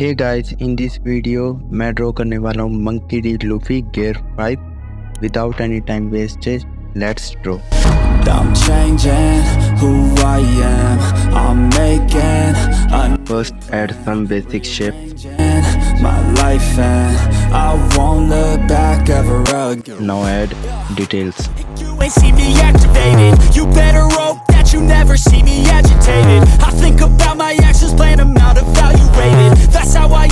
Hey guys in this video मैं draw करने वाला हूँ Monkey D Luffy gear 5 without any time wastage let's draw I'm changing who I am I'm making a First add some basic shape changing my life and I won't look back ever again now add details You ain't see me activated You better hope you never see me agitated. I think about my actions, plan them out, evaluated That's how I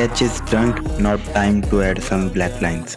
sketch is done now time to add some black lines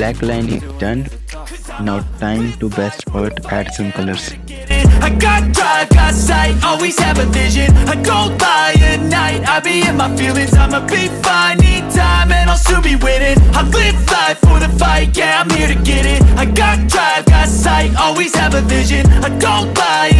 black line is done. Now time to best part add some colors. I got drive, got sight, always have a vision. I go by at night, I be in my feelings. I'ma be fine, need time and I'll soon be winning. I live life for the fight, yeah I'm here to get it. I got drive, got sight, always have a vision. I go by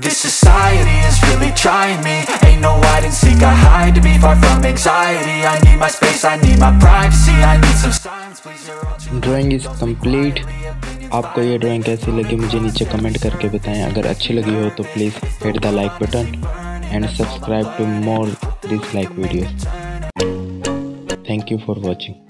this society is really trying me Ain't no hide and seek, I hide to be far from anxiety I need my space, I need my privacy I need some silence, please you're all too drawing is complete आपको ये drawing कैसी लगी मुझे नीचे comment करके बताएं अगर अच्छी लगी हो तो please hit the like button and subscribe to more this like videos thank you for watching